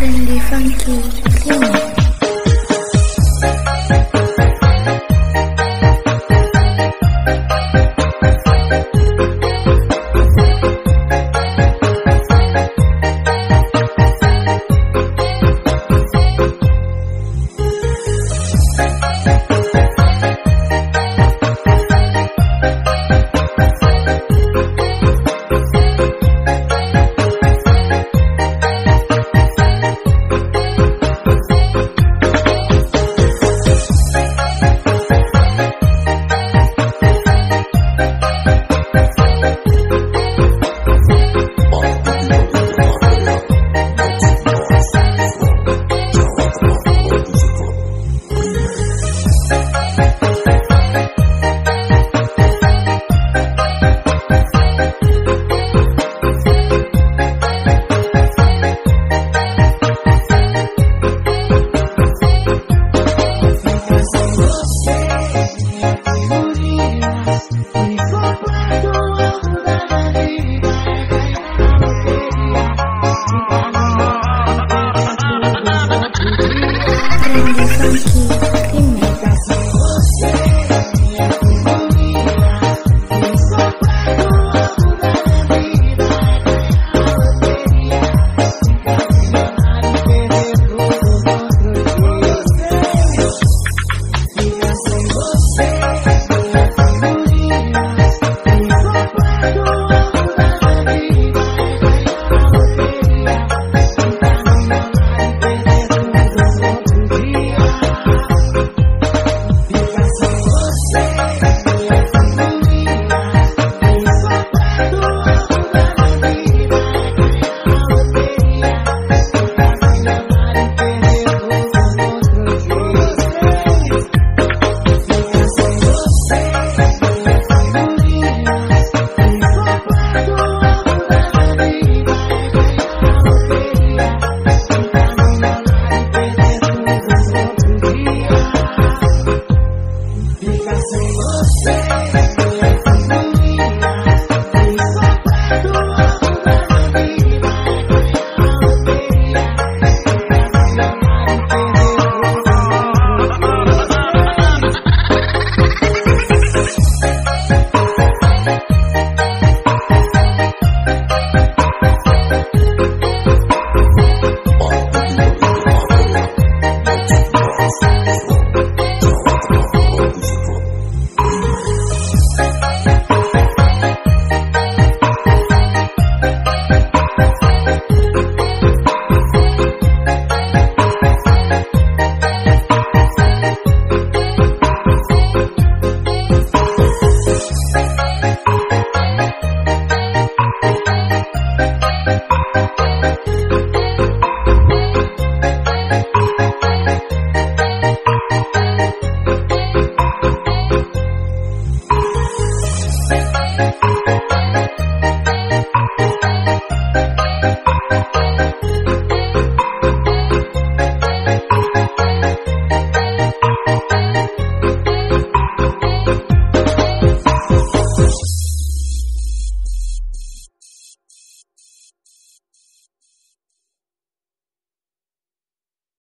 trendy, funky, clean.